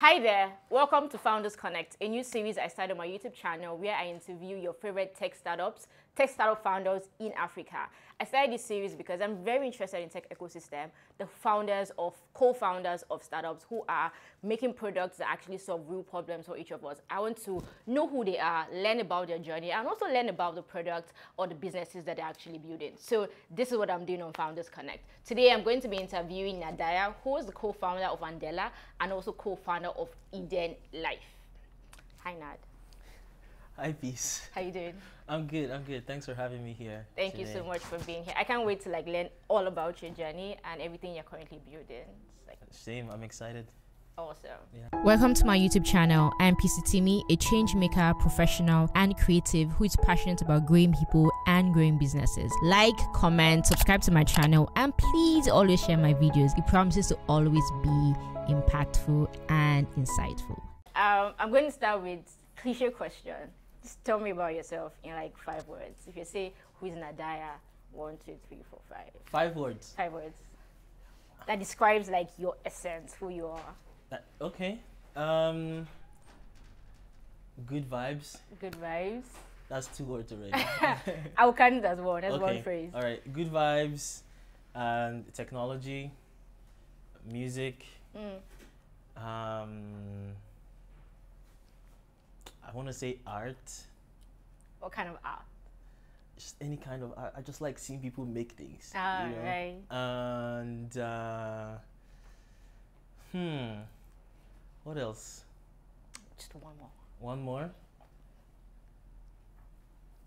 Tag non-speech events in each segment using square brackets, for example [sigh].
Hi there, welcome to Founders Connect, a new series I started on my YouTube channel where I interview your favorite tech startups, tech startup founders in Africa. I started this series because I'm very interested in tech ecosystem, the founders of co-founders of startups who are making products that actually solve real problems for each of us. I want to know who they are, learn about their journey, and also learn about the products or the businesses that they're actually building. So this is what I'm doing on Founders Connect. Today I'm going to be interviewing Nadayar, who is the co-founder of Andela and also co-founder of Eden Life. Hi Nad. Hi, Peace. How you doing? I'm good. I'm good. Thanks for having me here. Thank today. you so much for being here. I can't wait to like learn all about your journey and everything you're currently building. It's like Same. I'm excited. awesome. Welcome to my YouTube channel. I'm Peace Itimi, a change maker, professional, and creative who is passionate about growing people and growing businesses. Like, comment, subscribe to my channel, and please always share my videos. It promises to always be impactful and insightful. Um, I'm going to start with cliche question. Just tell me about yourself in like five words. If you say who is Nadayar? one, two, three, four, five. Five words. Five words. That describes like your essence, who you are. That, okay. Um. Good vibes. Good vibes. That's two words already. [laughs] I'll count it as one. That's okay. one phrase. All right. Good vibes, and technology, music. Mm. Um. I want to say art. What kind of art? Just any kind of art. I just like seeing people make things. Ah, you know? right. And uh, hmm, what else? Just one more. One more.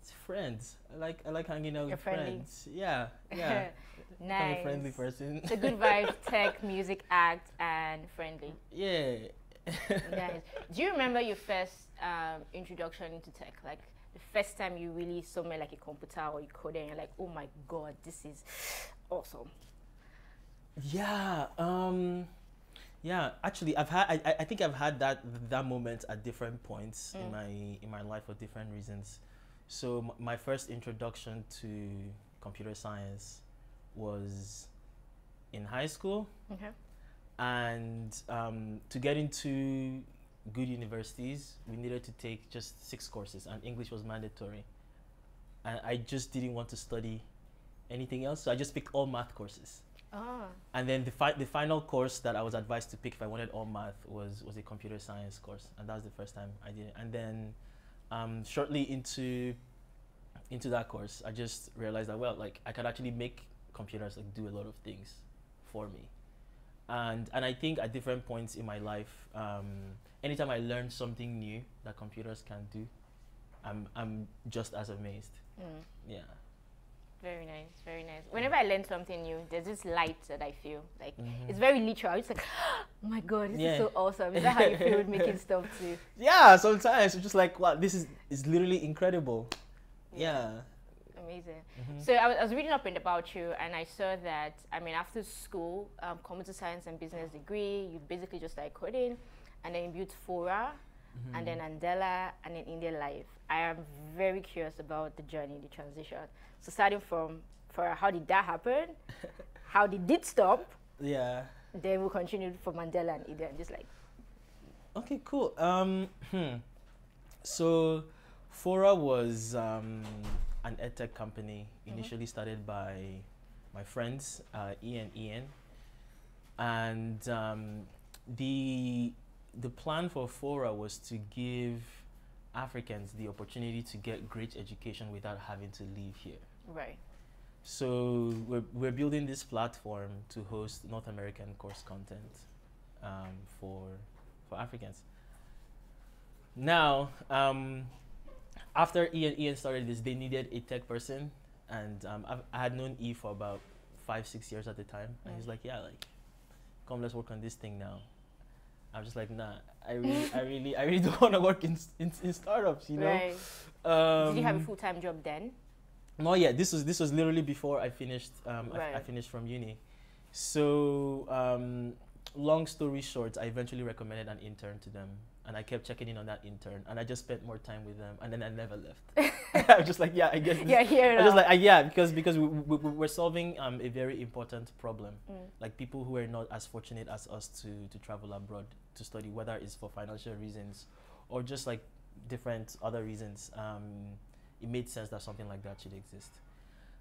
It's friends. I like I like hanging out You're with friendly. friends. Yeah, yeah. [laughs] I'm nice. a friendly person. So good vibes, [laughs] tech, music, act, and friendly. yeah. Nice. Do you remember your first um, introduction into tech? Like the first time you really saw me like a computer or you coder, and you're like, oh my god, this is [sighs] awesome. Yeah. Um. Yeah. Actually, I've had. I, I- think I've had that that moment at different points in Mm. my in my life for different reasons. So m- my first introduction to computer science was in high school. Okay. and um, to get into good universities we needed to take just six courses and english was mandatory. And i just didn't want to study anything else so i just picked all math courses. Oh. and then the, fi- the final course that i was advised to pick if i wanted all math was, was a computer science course and that was the first time i did it. And then um, shortly into into that course i just realized that well like i could actually make computers like do a lot of things for me and and I think at different points in my life, um, anytime I learn something new that computers can do, I'm I'm just as amazed. Mm. Yeah. Very nice, very nice. Whenever I learn something new, there's this light that I feel. Like Mhm. it's very literal. It's like, oh [gasps] my god, this Yeah. is so awesome. Is that how you feel with making [laughs] stuff too? Yeah. Sometimes it's just like, wow, this is is literally incredible. Yeah. Amazing. Mhm. So I was, reading up in about you, and I saw that I mean, after school, um, computer science and business degree, you basically just started coding, and then you built Fora, Mhm. and then Andela, and then Eden Life. I am very curious about the journey, the transition. So starting from Fora, how did that happen? [laughs] how did it stop? Yeah. Then we continued for Andela and Eden, and just like Okay, cool. Um, hmm. So, Fora was um, an edtech company initially started by my friends uh, Ian Ian, and um, the the plan for Fora was to give Africans the opportunity to get great education without having to leave here. right. So we're, we're building this platform to host North American course content um, for for Africans. Now, um, after Ian Ian started this, they needed a tech person, and um, I've, I had known E for about five six years at the time, and he's Mm. like, "Yeah, like, come, let's work on this thing now." I'm just like, "Nah, I really, I [laughs] really, I really don't want to work in, in in startups, you know." right. Um, Did you have a full time job then? no, yeah, this was this was literally before I finished. Um, I, I finished from uni, so um, long story short, I eventually recommended an intern to them, and I kept checking in on that intern, and I just spent more time with them, and then I never left. [laughs] [laughs] I was just like, yeah, I guess. this- Yeah, here I was just like, uh, yeah, because because we, we, we- we're solving um, a very important problem. Mm. Like people who are not as fortunate as us to to travel abroad to study, whether it's for financial reasons or just like different other reasons. Um, it made sense that something like that should exist.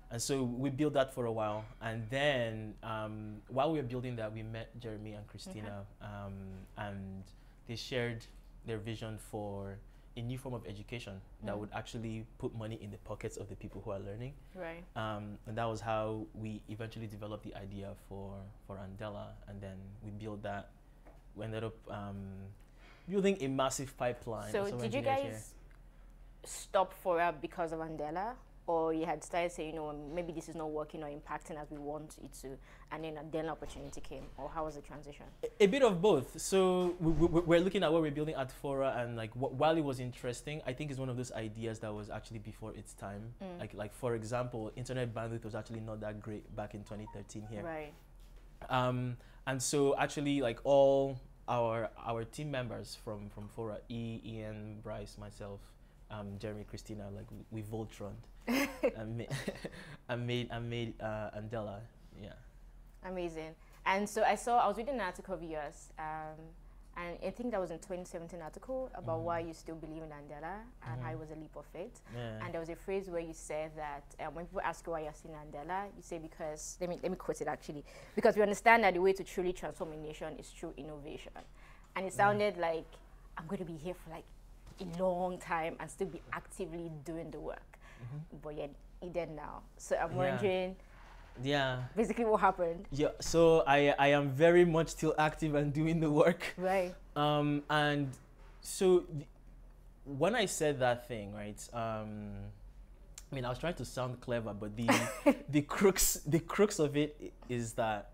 And so we built that for a while, and then um, while we were building that, we met Jeremy and Christina, um, and they shared their vision for a new form of education that Mm. would actually put money in the pockets of the people who are learning. Right. Um, and that was how we eventually developed the idea for for Andela, and then we built that. We ended up um, building a massive pipeline. So did you guys here. stop Fora because of Andela? Or you had started saying, you know, maybe this is not working or impacting as we want it to, and then Andela opportunity came, or how was the transition? A, a bit of both. So we, we, we're looking at what we're building at Fora, and like wh- while it was interesting, I think it's one of those ideas that was actually before its time. Mm. Like like for example, internet bandwidth was actually not that great back in 2013 here. Right. Um, and so actually like all our our team members from from Fora, E, Ian, Bryce, myself, um, Jeremy, Christina, like we, we Voltroned and [laughs] made and [laughs] made uh, Andela. Yeah. Amazing. And so I saw, I was reading an article of yours, um, and I think that was in 2017 article about Mhm. why you still believe in Andela and how Mhm. it was a leap of faith. Yeah. And there was a phrase where you said that um, when people ask you why you're in Andela, you say because let me let me quote it actually because we understand that the way to truly transform a nation is through innovation, and it Mm. sounded like I'm going to be here for like a long time and still be actively doing the work, Mhm. but yet Eden now. So I'm wondering Yeah. basically what happened. Yeah. So I I am very much still active and doing the work. Right. Um, and so th- when I said that thing, right? Um, I mean, I was trying to sound clever, but the [laughs] the crux the crux of it is that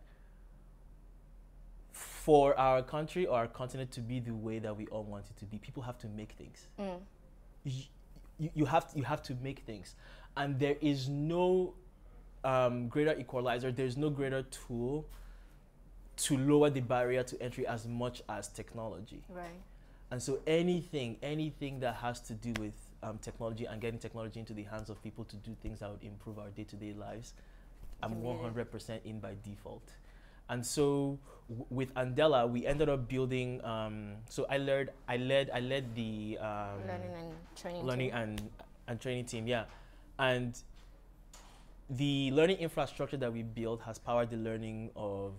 for our country or our continent to be the way that we all want it to be, people have to make things. Mm. You, you, you have to, you have to make things, and there is no um, greater equalizer. There's no greater tool to lower the barrier to entry as much as technology. Right. And so anything, anything that has to do with um, technology and getting technology into the hands of people to do things that would improve our day-to-day lives, I'm You made it. 100% in by default. And so with Andela, we ended up building. Um, so I led, I led, I led the um, learning and training. learning team. and and training team yeah and the learning infrastructure that we built has powered the learning of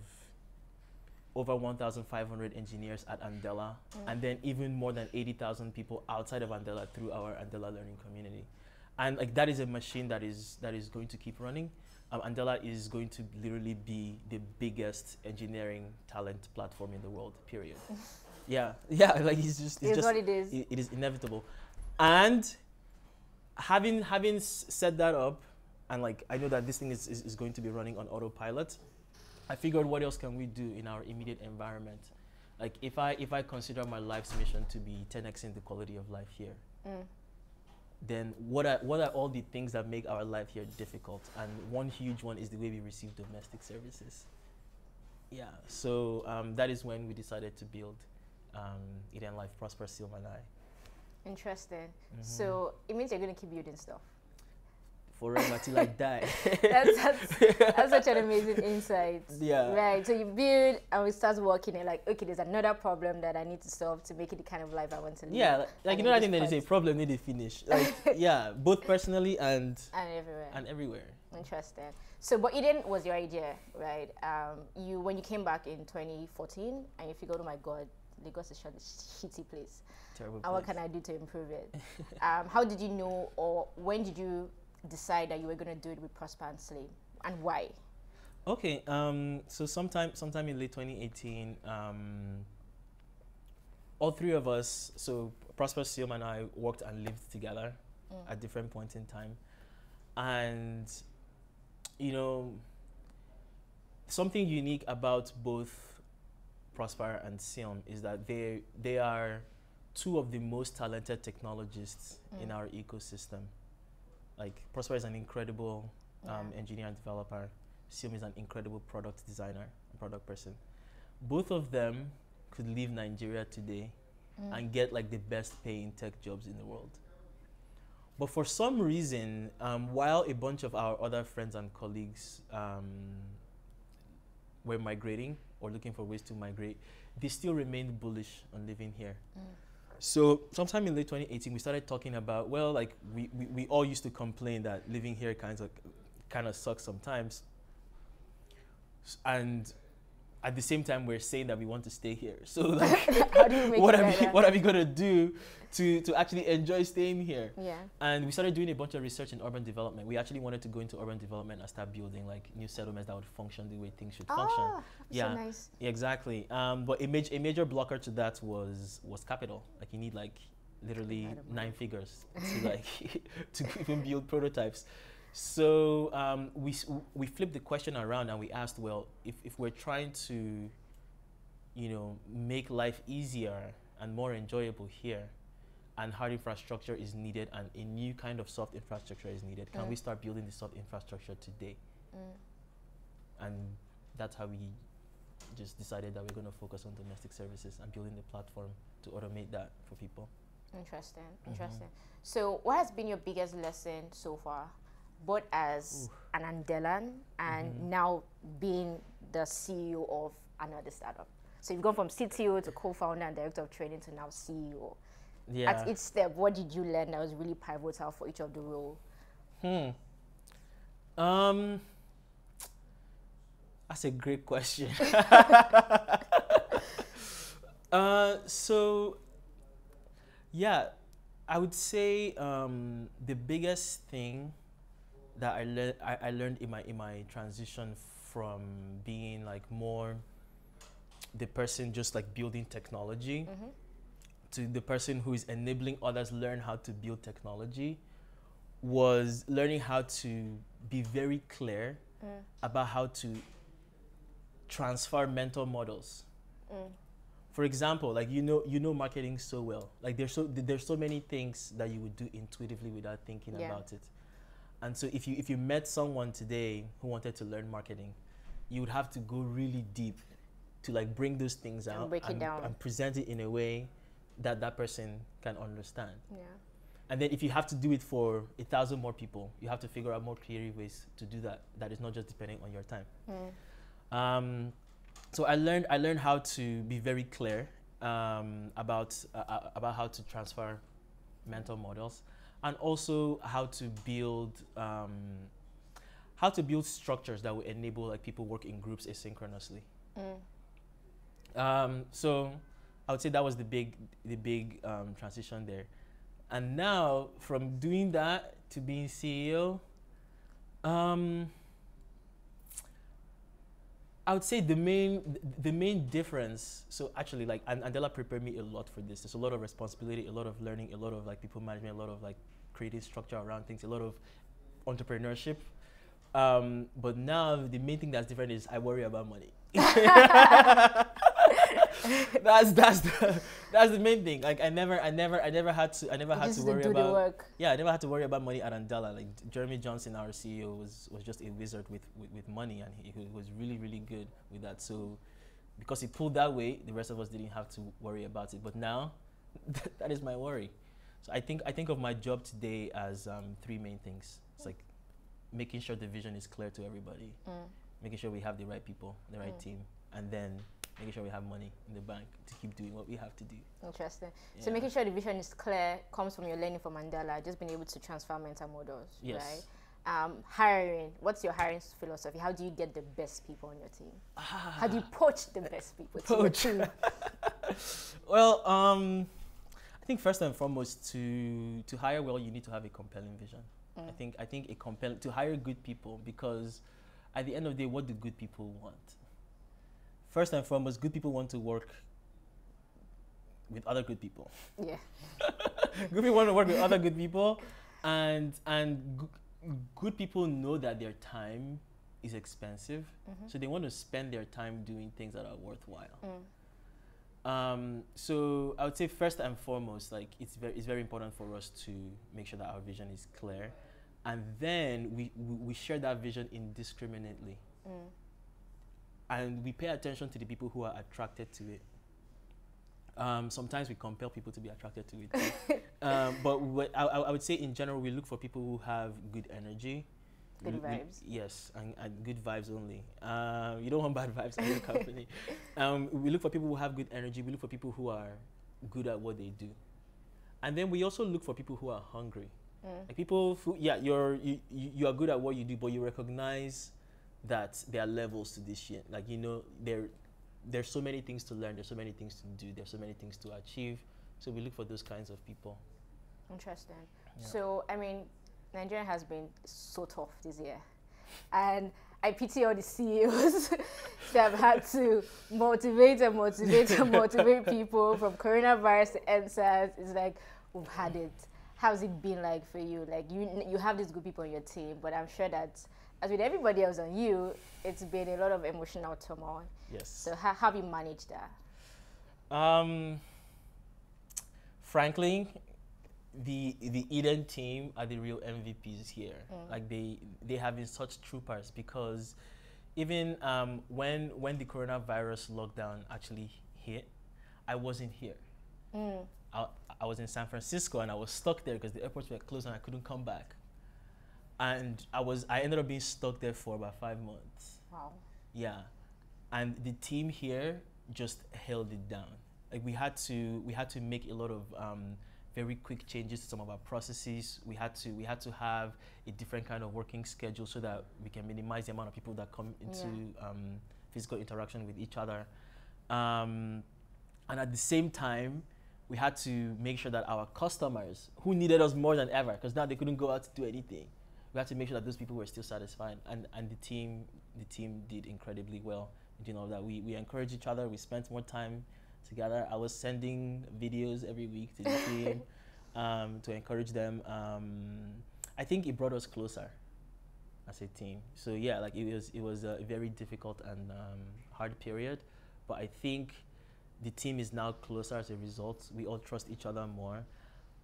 over 1500 engineers at andela Mm. and then even more than 80000 people outside of andela through our andela learning community and like that is a machine that is that is going to keep running um, andela is going to literally be the biggest engineering talent platform in the world period [laughs] yeah yeah [laughs] like it's just it's It's just what it is. it, it is inevitable and having having set that up and like i know that this thing is, is, is going to be running on autopilot i figured what else can we do in our immediate environment like if i if i consider my life's mission to be 10xing the quality of life here Mm. Then what are what are all the things that make our life here difficult and one huge one is the way we receive domestic services yeah so um, that is when we decided to build um, eden life prosper Silm and i Interesting. Mhm. So it means you're going to keep building stuff. Forever till I die. [laughs] That's, that's, [laughs] that's such an amazing insight. Yeah. Right. So you build and we start working and like, okay, there's another problem that I need to solve to make it the kind of life I want to live. Yeah, like, like you know, I think there is a problem need to finish. Like [laughs] yeah, both personally and And everywhere. and everywhere. Interesting. So, but Eden was your idea, right? Um, you when you came back in 2014, and if you figured, oh my God, Lagos is such a shitty place. Terrible. And what can I do to improve it? um, how did you know, or when did you decide that you were going to do it with Prosper and Silm, and why? Okay, um, so sometime sometime in late 2018, um, all three of us, so Prosper Silm and I worked and lived together Mm. at different points in time, and you know, something unique about both Prosper and Silm is that they they are two of the most talented technologists in Mm. our ecosystem. Like Prosper is an incredible um, Yeah. engineer and developer. Silm is an incredible product designer and product person. both of them could leave Nigeria today Mm. and get like the best paying tech jobs in the world. But for some reason, um, while a bunch of our other friends and colleagues um, were migrating or looking for ways to migrate, they still remained bullish on living here. Mm. So sometime in late 2018, we started talking about well, like we, we, we all used to complain that living here kind of kind of sucks sometimes, and at the same time we're saying that we want to stay here. So [laughs] like, How do you make what are we what are we gonna do to to actually enjoy staying here? Yeah. And we started doing a bunch of research in urban development. We actually wanted to go into urban development and start building like new settlements that would function the way things should function. Ah, Yeah. so nice. Exactly. Um, but a, maj- a major blocker to that was was capital. Like you need like literally lot of money. nine figures to like [laughs] to even build prototypes. So um, we we flipped the question around and we asked, well, if if we're trying to, you know, make life easier and more enjoyable here, and hard infrastructure is needed and a new kind of soft infrastructure is needed, can Mm. we start building the soft infrastructure today? Mm. and that's how we just decided that we're going to focus on domestic services and building the platform to automate that for people. Interesting. Mm-hmm. Interesting. So, what has been your biggest lesson so far, both as an Andelan and Mm-hmm. now being the CEO of another startup? So, you've gone from CTO to co-founder and director of training to now CEO. Yeah. At each step, what did you learn that was really pivotal for each of the role? Hmm. Um. That's a great question. [laughs] uh, so, yeah, I would say um, the biggest thing that I, learned I, I learned in my in my transition from being like more the person just like building technology Mhm. to the person who is enabling others learn how to build technology was learning how to be very clear Mm. about how to transfer mental models. Mm. For example, like you know you know marketing so well. Like there's so there's so many things that you would do intuitively without thinking Yeah. about it. And so if you if you met someone today who wanted to learn marketing, you would have to go really deep to like bring those things And out break it and, down. and present it in a way that that person can understand. Yeah. And then if you have to do it for a thousand more people, you have to figure out more creative ways to do that. That is not just depending on your time. Mm. Um, so I learned I learned how to be very clear um, about uh, uh, about how to transfer mental models, and also how to build um, how to build structures that will enable like people work in groups asynchronously. Mm. Um, so I would say that was the big the big um, transition there. And now from doing that to being CEO, um, I would say the main the main difference. So actually, like Andela prepared me a lot for this. There's a lot of responsibility, a lot of learning, a lot of like people management, a lot of like creative structure around things, a lot of entrepreneurship. Um, but now the main thing that's different is I worry about money. [laughs] [laughs] [laughs] that's that's the that's the main thing. Like I never I never I never had to I never You had to worry do about work. yeah I never had to worry about money at Andela. Like Jeremy Johnson, our CEO, was was just a wizard with with, with money, and he, he was really really good with that. So because he pulled that way, the rest of us didn't have to worry about it. But now, [laughs] that is my worry. So I think I think of my job today as um, three main things. It's like making sure the vision is clear to everybody, Mm. making sure we have the right people, the right Mm. team, and then making sure we have money in the bank to keep doing what we have to do. Interesting. So making sure the vision is clear comes from your learning from Andela, just being able to transfer mental models, Yes. right? Um, hiring. What's your hiring philosophy? How do you get the best people on your team? How do you poach the best people to your Poach. team? [laughs] Well, um, I think first and foremost, to to hire well, you need to have a compelling vision. I Mm. think I think a compelling to hire good people because at the end of the day, what do good people want? First and foremost, good people want to work with other good people. Yeah. [laughs] good people want to work with other good people, and and good people know that their time is expensive, Mhm. so they want to spend their time doing things that are worthwhile. Mm. Um, so I would say first and foremost, like it's very it's very important for us to make sure that our vision is clear, and then we we, we share that vision indiscriminately. Mm. And we pay attention to the people who are attracted to it. Um, sometimes we compel people to be attracted to it. [laughs] um, but what I, I would say in general, we look for people who have good energy. Good We- we- vibes. yes, and, and good vibes only. Um, you don't want bad vibes in your company. [laughs] Um, we look for people who have good energy. We look for people who are good at what they do, and then we also look for people who are hungry. Mm. Like people who, yeah, you're you, you you are good at what you do, but you recognize that there are levels to this shit. Like you know, there there's so many things to learn. There's so many things to do. There's so many things to achieve. So we look for those kinds of people. Interesting. Yeah. So, I mean, Nigeria has been so tough this year. And I pity all the CEOs [laughs] that have had to motivate and motivate and motivate [laughs] people from coronavirus to EndSARS. It's like, we've had it. How's it been like for you? Like, you, you have these good people on your team, but I'm sure that, as with everybody else on you, it's been a lot of emotional turmoil. Yes. So, how have you managed that? Um, frankly, the the Eden team are the real MVPs here. Like they they have been such troopers because even um, when when the coronavirus lockdown actually hit, I wasn't here. Mm. I, I was in San Francisco and I was stuck there because the airports were closed and I couldn't come back. And I was I ended up being stuck there for about five months. Wow. Yeah, and the team here just held it down. Like we had to, we had to make a lot of um, very quick changes to some of our processes. We had to, we had to have a different kind of working schedule so that we can minimize the amount of people that come into um, physical interaction with each other. Um, and at the same time, we had to make sure that our customers, who needed us more than ever, because now they couldn't go out to do anything, we had to make sure that those people were still satisfied. And and the team, the team did incredibly well. You know that we we encouraged each other. We spent more time together. I was sending videos every week to the [laughs] team um, to encourage them. Um, I think it brought us closer as a team. So yeah, like it was it was a very difficult and um, hard period, but I think the team is now closer as a result. We all trust each other more,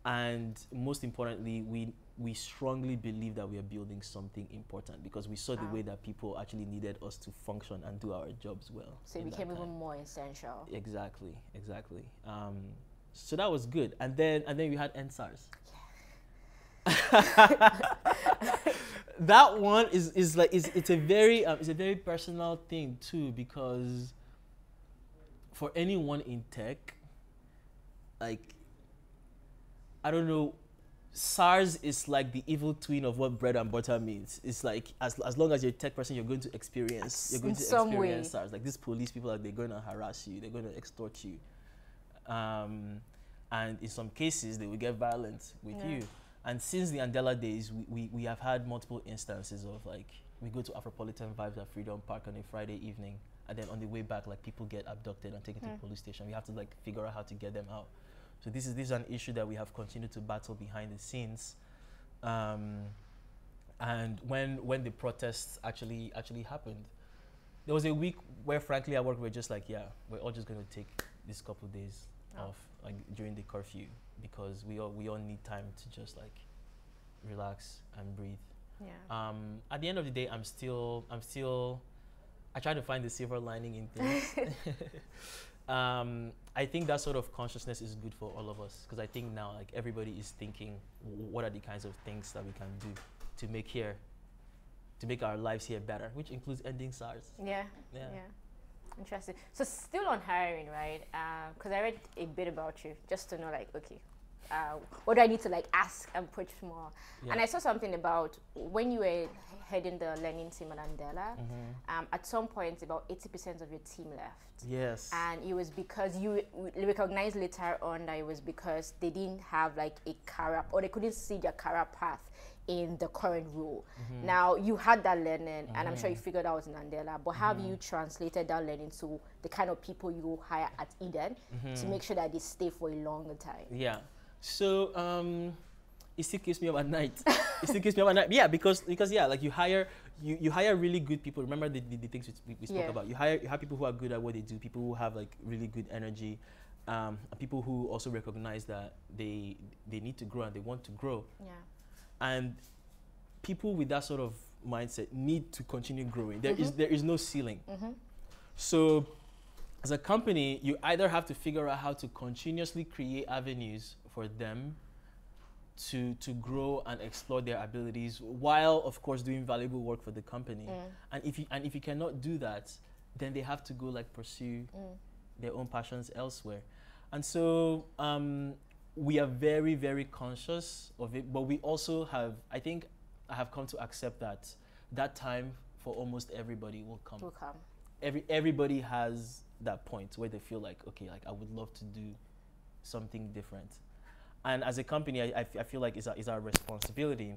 and most importantly, we we strongly believe that we are building something important because we saw the Wow. way that people actually needed us to function and do our jobs well. So it became even more essential. Exactly, exactly. Um, so that was good, and then and then we had EndSARS. [laughs] [laughs] that one is, is like is it's a very um, it's a very personal thing too because for anyone in tech, like I don't know, SARS is like the evil twin of what bread and butter means. It's like as, as long as you're a tech person, you're going to experience you're going In to some way. experience SARS. Like these police people, like they're going to harass you, they're going to extort you, um, and in some cases they will get violent with Yeah. you. And since the Andela days, we, we, we have had multiple instances of like we go to Afropolitan Vibes at Freedom Park on a Friday evening, and then on the way back, like people get abducted and taken to Hmm. the police station. We have to like figure out how to get them out. So this is this is an issue that we have continued to battle behind the scenes. Um, and when when the protests actually actually happened, there was a week where frankly at work we we're just like, yeah, we're all just going to take this couple of days Oh. off like during the curfew because we all we all need time to just like relax and breathe. Yeah. Um, at the end of the day, I'm still I'm still I try to find the silver lining in things. [laughs] [laughs] um, I think that sort of consciousness is good for all of us because I think now like everybody is thinking what are the kinds of things that we can do to make here to make our lives here better, which includes ending SARS. yeah. Yeah. Yeah. Interesting. So still on hiring, right? Because I read a bit about you, just to know, like, okay, uh, what do I need to like ask and push more? And I saw something about when you were heading the learning team at Andela. Mhm. Um, at some point, about eighty percent of your team left, Yes. and it was because you recognized later on that it was because they didn't have like a career or they couldn't see their career path in the current role. Mm-hmm. Now you had that learning, and I'm sure you figured out in Andela. But how have you translated that learning to the kind of people you hire at Eden Mm-hmm. to make sure that they stay for a longer time? Yeah. So um, it still keeps me up at night. it still keeps me up at night. Yeah, because because yeah, like you hire you, you hire really good people. Remember the, the, the things we, we spoke Yeah. about. You hire you have people who are good at what they do. People who have like really good energy. Um, people who also recognize that they they need to grow and they want to grow. Yeah. And people with that sort of mindset need to continue growing. There is Mhm. there is no ceiling. Mm-hmm. So, as a company, you either have to figure out how to continuously create avenues for them to to grow and explore their abilities while of course doing valuable work for the company. Mm. And if you and if you cannot do that, then they have to go like pursue Mm. their own passions elsewhere. And so um, we are very, very conscious of it, but we also have, I think, I have come to accept that that time for almost everybody will come. Will come. Every everybody has that point where they feel like, okay, like I would love to do something different. And as a company, I, I, f- I feel like it's our, it's our responsibility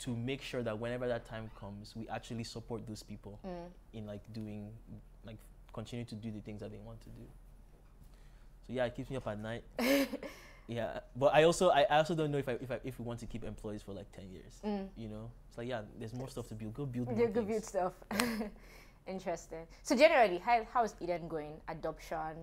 to make sure that whenever that time comes, we actually support those people Mm. in like doing like continue to do the things that they want to do so yeah it keeps me up at night [laughs] yeah but i also i also don't know if I, if I if we want to keep employees for like 10 years Mm. you know it's like yeah there's more stuff to build go build Yeah, good build stuff. Interesting. So generally, how how is Eden going? Adoption,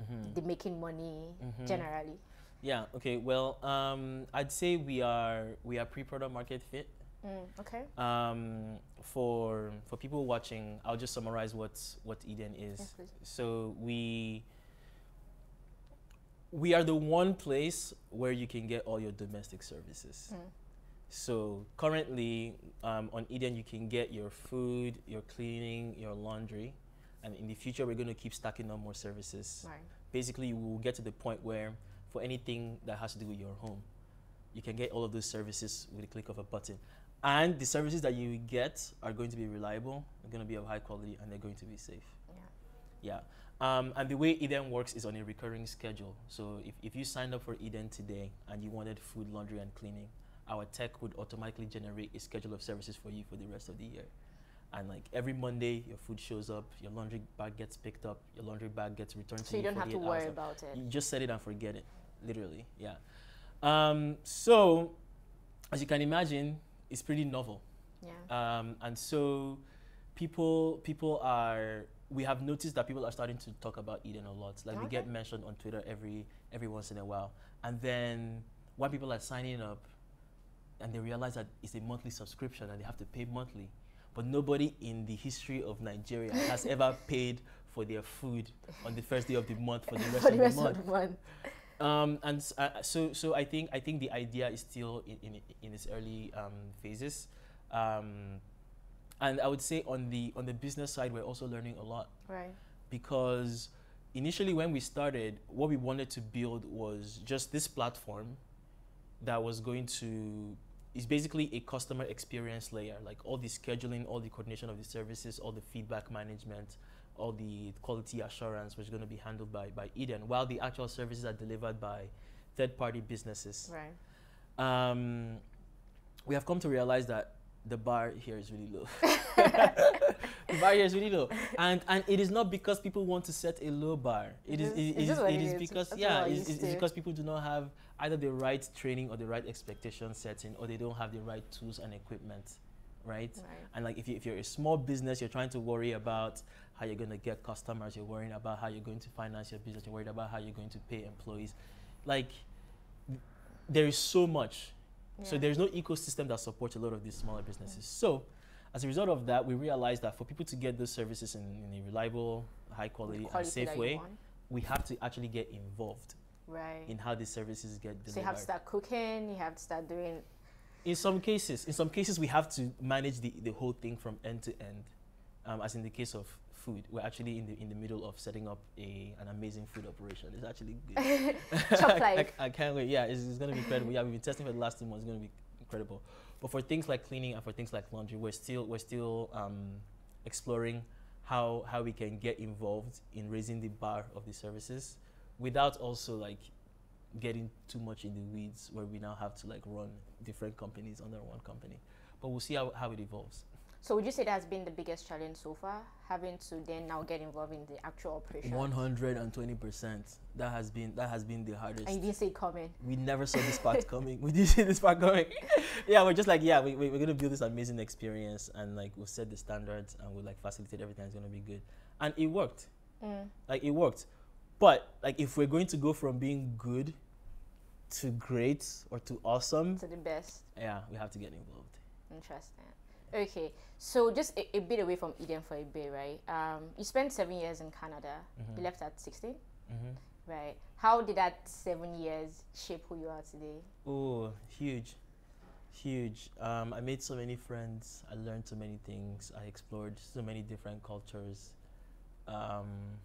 Mhm. the making money, Mhm. generally. Yeah okay well um i'd say we are we are pre-product market fit Mm. Okay. um for for people watching i'll just summarize what what eden is Yes. So we we are the one place where you can get all your domestic services. Mm. So currently um, on Eden, you can get your food, your cleaning, your laundry, and in the future we're going to keep stacking on more services. Right. Basically, we will get to the point where for anything that has to do with your home, you can get all of those services with a click of a button. And the services that you get are going to be reliable, they're going to be of high quality, and they're going to be safe. Yeah. Yeah. Um, and the way Eden works is on a recurring schedule. So if, if you signed up for Eden today and you wanted food, laundry, and cleaning, our tech would automatically generate a schedule of services for you for the rest of the year. And like every Monday, your food shows up, your laundry bag gets picked up, your laundry bag gets returned So to you So you. don't have to 48 hours worry about it. you just set it and forget it, literally. Yeah. Um, so, as you can imagine, it's pretty novel. Yeah. Um, and so people people are we have noticed that people are starting to talk about Eden a lot. Like we get mentioned on Twitter every every once in a while. And then when people are signing up and they realize that it's a monthly subscription and they have to pay monthly. But nobody in the history of Nigeria has ever [laughs] paid for their food on the first day of the month for the rest, For the of, the month. of the month. Um, and uh, so, so I think I think the idea is still in in, in its early um, phases, um, and I would say on the on the business side we're also learning a lot. Right. because initially when we started, what we wanted to build was just this platform that was going to is basically a customer experience layer, like all the scheduling, all the coordination of the services, all the feedback management, all the quality assurance, which is going to be handled by, by Eden, while the actual services are delivered by third party businesses. Right. Um, we have come to realize that the bar here is really low. [laughs] the bar here is really low, and and it is not because people want to set a low bar. It is it, it's it is, it it is is. because That's yeah, it's to. because people do not have either the right training or the right expectation setting, or they don't have the right tools and equipment, right? Right. And like if, you, if you're a small business, you're trying to worry about how you're going to get customers, you're worrying about how you're going to finance your business, you're worried about how you're going to pay employees. Like there is so much. So there's no ecosystem that supports a lot of these smaller businesses. So as a result of that, we realized that for people to get those services in, in a reliable, high quality, and safe way, we have to actually get involved Right. in how these services get delivered. so you have to start cooking. You have to start doing. In some cases, in some cases, we have to manage the, the whole thing from end to end. Um, as in the case of food, we're actually in the in the middle of setting up a an amazing food operation. It's actually good. [laughs] Chop [laughs] I, life. I can't wait. Yeah, it's, it's going to be incredible. Yeah, we've been testing for the last two months. It's going to be incredible. But for things like cleaning and for things like laundry, we're still we're still um, exploring how how we can get involved in raising the bar of the services without also like getting too much in the weeds where we now have to like run different companies under one company. But we'll see how, how it evolves. So would you say that has been the biggest challenge so far, having to then now get involved in the actual operation? One hundred and twenty percent. That has been that has been the hardest. And you didn't say it coming. we never saw this part [laughs] coming. We didn't see this part coming. yeah, we're just like, yeah, we, we, we're gonna build this amazing experience and like we'll set the standards and we'll like facilitate everything It's gonna be good. And it worked. Mm. Like it worked. But like if we're going to go from being good to great or to awesome, To the best. yeah, we have to get involved. Interesting. Okay, so just a, a bit away from Eden for a bit, right? Um, you spent seven years in Canada. You left at 16, Mhm. right? How did that seven years shape who you are today? Oh, huge, huge. Um, I made so many friends. I learned so many things. I explored so many different cultures. Um,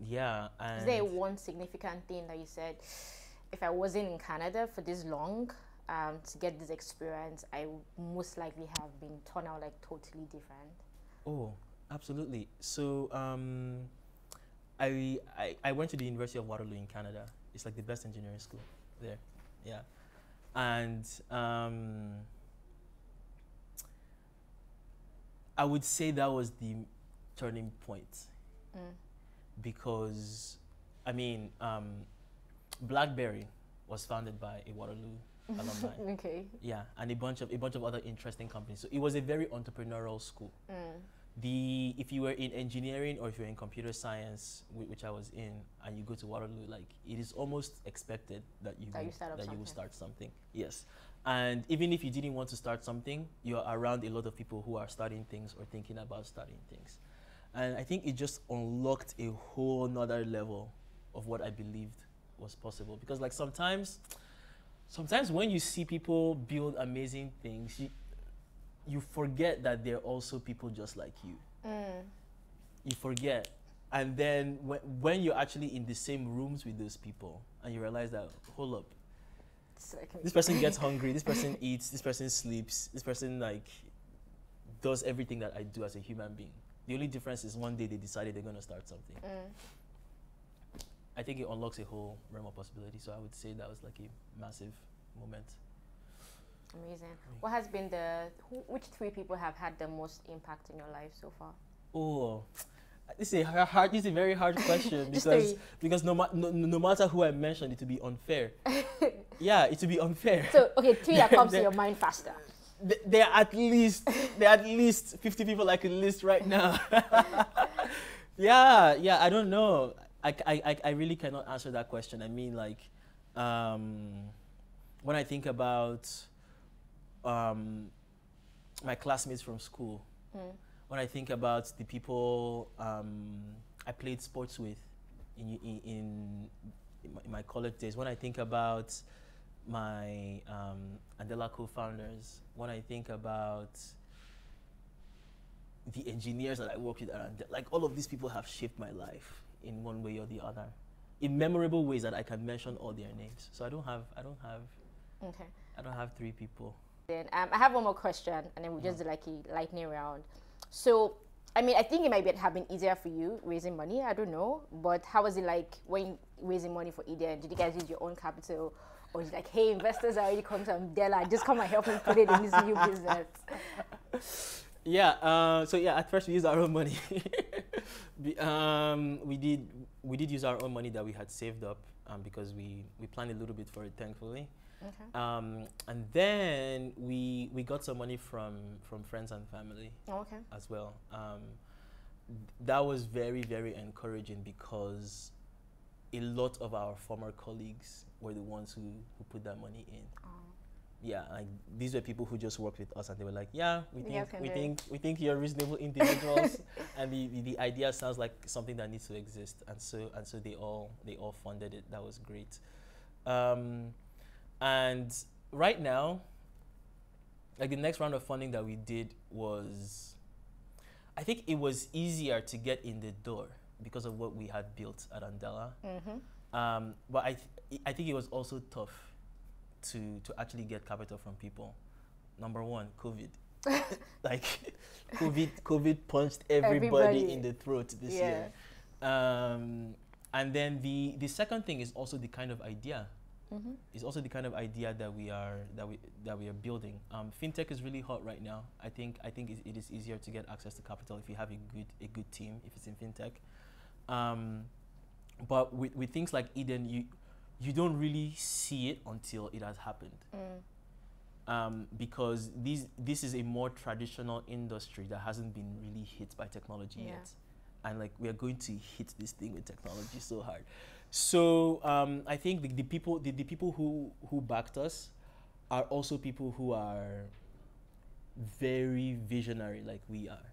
yeah, and Is there one significant thing that you said, if I wasn't in Canada for this long, um, to get this experience, I most likely have been turned out like totally different? Oh, absolutely. So um, I, I I went to the University of Waterloo in Canada. It's like the best engineering school there. Yeah, and um, I would say that was the turning point Mm. because I mean um, BlackBerry was founded by a Waterloo alumni. [laughs] Okay. Yeah, and a bunch of a bunch of other interesting companies. So it was a very entrepreneurial school. Mm. The if you were in engineering or if you're in computer science, which I was in, and you go to Waterloo, like it is almost expected that you That you would- start that you will start something. Yes, and even if you didn't want to start something, you're around a lot of people who are starting things or thinking about starting things, and I think it just unlocked a whole nother level of what I believed was possible. Because like sometimes, sometimes when you see people build amazing things, you, you forget that they're also people just like you. Mm. You forget. And then when, when you're actually in the same rooms with those people and you realize that, hold up, this person gets hungry, this person [laughs] eats, this person sleeps, this person like does everything that I do as a human being. The only difference is one day they decided they're gonna start something. Mm. I think it unlocks a whole realm of possibility. So I would say that was like a massive moment. Amazing. What has been the who, which three people have had the most impact in your life so far? Oh, this is a hard. This is a very hard [laughs] question because because no, ma- no no matter who I mention, it would be unfair. [laughs] yeah, it would be unfair. So okay, three that [laughs] comes to your mind faster. Th- there are at least there are at least fifty people I could list right now. yeah, yeah. I don't know. I, I, I, I really cannot answer that question. I mean, like, um, when I think about um, my classmates from school, Mm. when I think about the people um, I played sports with in, in, in, in my- college days, when I think about my um, Andela co-founders, when I think about the engineers that I work with, around, like all of these people have shaped my life in one way or the other, in memorable ways that I can mention all their names. So I don't have, I don't have, Okay. I don't have three people. Then um, I have one more question, and then we'll just do like a lightning round. So, I mean, I think it might be, have been easier for you raising money. I don't know, but how was it like when raising money for Eden? Did you guys use your own capital, or was it like, hey, investors are already come to Andela, just come and help me put it in this new business? [laughs] Yeah. Uh, so yeah, at first we used our own money. [laughs] Be- um, we did we did use our own money that we had saved up um, because we we planned a little bit for it, thankfully. Okay. Um, and then we we got some money from from friends and family Oh, okay. as well. Um, that was very very encouraging because a lot of our former colleagues were the ones who who put that money in. Oh. Yeah, like these were people who just worked with us, and they were like, "Yeah, we think can we do it." think we think you're reasonable individuals, [laughs] and the, the the idea sounds like something that needs to exist." And so and so they all they all funded it. That was great. Um, and right now, like the next round of funding that we did was, I think it was easier to get in the door because of what we had built at Andela. Mm-hmm. Um, but I, th- I think it was also tough to, to actually get capital from people. Number one, COVID. [laughs] like COVID, COVID punched everybody, Everybody. in the throat this Yeah. year. Um, and then the, the second thing is also the kind of idea. Mm-hmm. Is also the kind of idea that we are that we that we are building. Um, fintech is really hot right now. I think I think it, it is easier to get access to capital if you have a good a good team. If it's in fintech, um, but with, with things like Eden, you you don't really see it until it has happened. Mm. Um, because these this is a more traditional industry that hasn't been really hit by technology Yeah. yet, and like we are going to hit this thing with technology so hard. So um, I think the, the people the, the people who who backed us are also people who are very visionary like we are,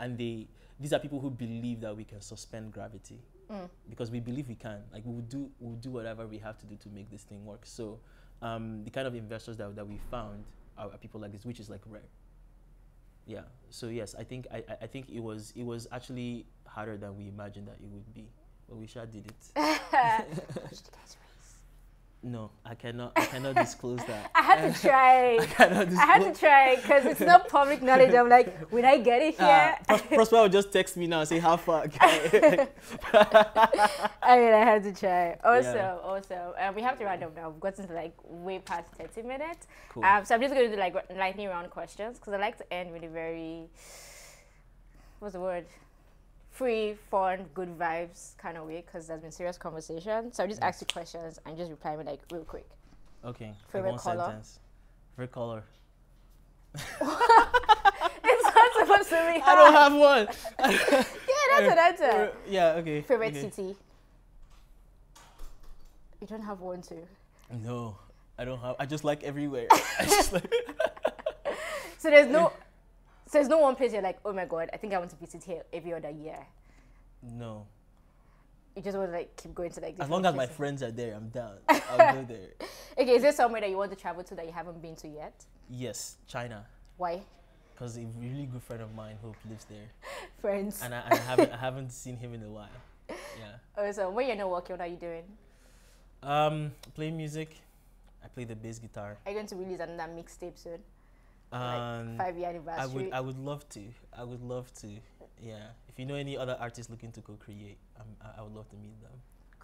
and they these are people who believe that we can suspend gravity Mm. because we believe we can. Like we will do we'll do whatever we have to do to make this thing work. So um, the kind of investors that, that we found are, are people like this, which is like rare. Yeah. So yes, I think I, I- I think it was it was actually harder than we imagined that it would be, but we sure did it. [laughs] [laughs] no, I cannot I cannot disclose that. I had to [laughs] try. I cannot I had to try because it's not public knowledge. I'm like, will I get it here? Uh, Pros- Prosper will just text me now and say how far. [laughs] I mean, I had to try. Also, Yeah. also, um, we have to round up now. We've gotten to like way past 30 minutes. Cool. Um, so I'm just going to do like lightning round questions because I like to end with a very, what's the word? Free, fun, good vibes kind of way because there's been serious conversation. So I'll just ask you questions and just reply me like real quick. okay. like Favorite one color? Sentence. Favorite color. [laughs] it's not supposed to be [laughs] I don't have one. [laughs] Yeah, that's an answer. Yeah. Okay. Favorite okay. city? You don't have one too. No, I don't have. I just like everywhere. Just like, So there's no, so there's no one place you're like, oh my god, I think I want to visit here every other year. no. You just want to like keep going to like. As long as my friends are there, I'm down. [laughs] I'll go there. Okay, is there somewhere that you want to travel to that you haven't been to yet? Yes, China, Why? because a really good friend of mine, Hope, lives there, [laughs] Friends. and I, and I haven't I haven't [laughs] seen him in a while. Yeah. Oh, so when you're not working, what are you doing? Um, play music. I play the bass guitar. Are you going to release another mixtape soon? Um, like five year anniversary. I would I would love to. I would love to. Yeah. If you know any other artists looking to co-create, I, I would love to meet them.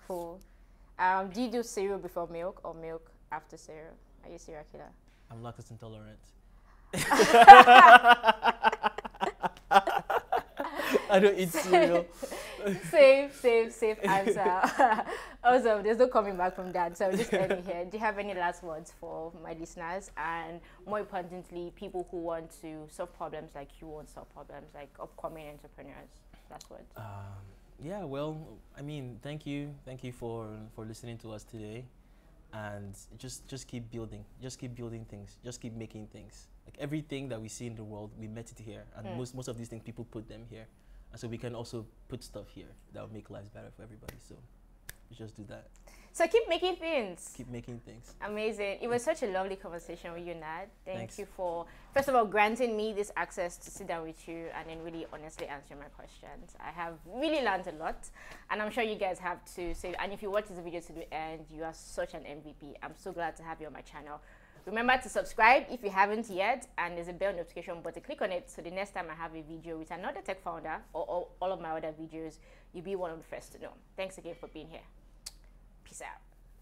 cool. Um, do you do cereal before milk or milk after cereal? Are you a cereal killer? I'm lactose intolerant. [laughs] [laughs] I don't eat cereal. [laughs] [laughs] safe, safe, safe answer. [laughs] awesome. There's no coming back from that. So I'm just ending here. Do you have any last words for my listeners? And more importantly, people who want to solve problems like you want to solve problems, like upcoming entrepreneurs. Last words. Um, yeah, well, I mean, thank you, thank you for for listening to us today, and just just keep building, just keep building things, just keep making things. Like everything that we see in the world, we met it here, and Mm. most most of these things people put them here, and so we can also put stuff here that will make lives better for everybody. So, just do that. So keep making things. Keep making things. Amazing. It was mm. such a lovely conversation with you, Nad. Thank Thanks. you for, first of all, granting me this access to sit down with you and then really honestly answering my questions. I have really learned a lot, and I'm sure you guys have too. So, and if you watch this video to the end, you are such an MVP. I'm so glad to have you on my channel. Remember to subscribe if you haven't yet, and there's a bell notification button. Click on it so the next time I have a video with another tech founder or, or all of my other videos, you'll be one of the first to know. Thanks again for being here. Peace out.